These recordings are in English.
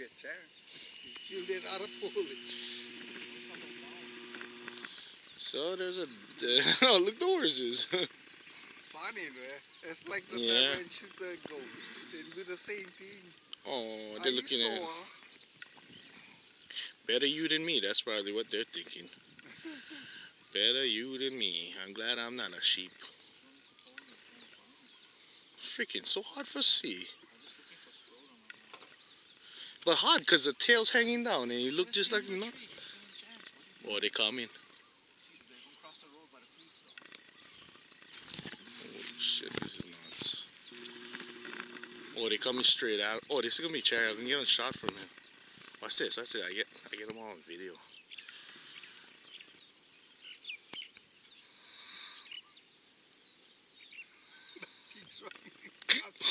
good chance. He killed it out of fully. So there's a oh look the horses. Funny, man. It's like the Yeah. time I shoot the goat. They do the same thing. oh, they're you looking at sore? better you than me. That's probably what they're thinking. better you than me. I'm glad I'm not a sheep. Freaking so hard for see. But hard because the tail's hanging down and you look just like no. Oh, they coming. Oh shit, this is nuts. Oh, they coming straight out. Oh, this is gonna be cherry. I can get a shot from him. Watch this. Watch this. I get, I get them all on video.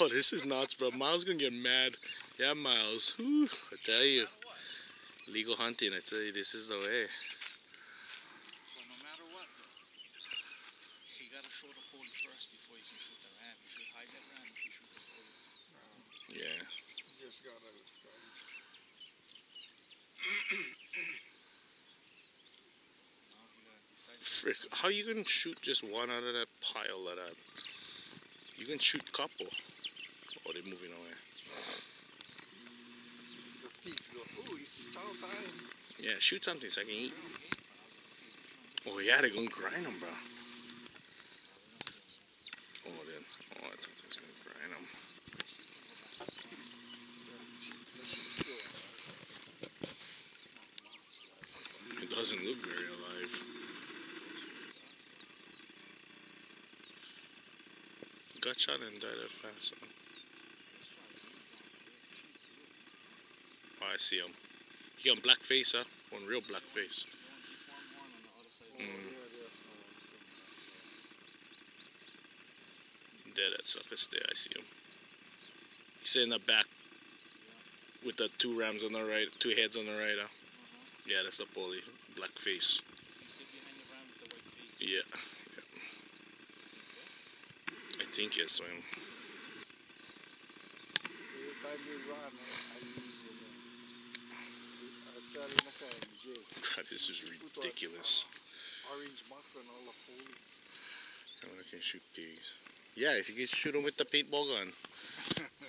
Oh, this is nuts, bro. Miles gonna get mad. Yeah, Miles. Whew, I tell you, legal hunting. I tell you, this is the way. So no matter what, he gotta show the pole first before he can shoot the ram. He should hide that ram if he shoot the pole. Yeah. Just gotta. Now he gotta decide. Frick, how you gonna shoot just one out of that pile of that? You can shoot couple. Oh, they're moving away. Pigs go, oh, it's time. Yeah, shoot something so I can eat. Oh yeah, they're gonna grind them, bro. Oh, then. Oh, I thought they was gonna grind them. It doesn't look very alive. Got shot and died that fast. Huh? Oh, I see him. He got black face, huh? One real black face. Mm. There, that sucker's there. I see him. He's in the back with the two rams on the right, two heads on the right. Huh? Yeah, that's the bully. Black face. Yeah. yeah. I think yes, I, I use it. I fell in a car in jail. God, this is ridiculous. Orange and all the. I can shoot pigs. Yeah, if you can shoot them with the paintball gun.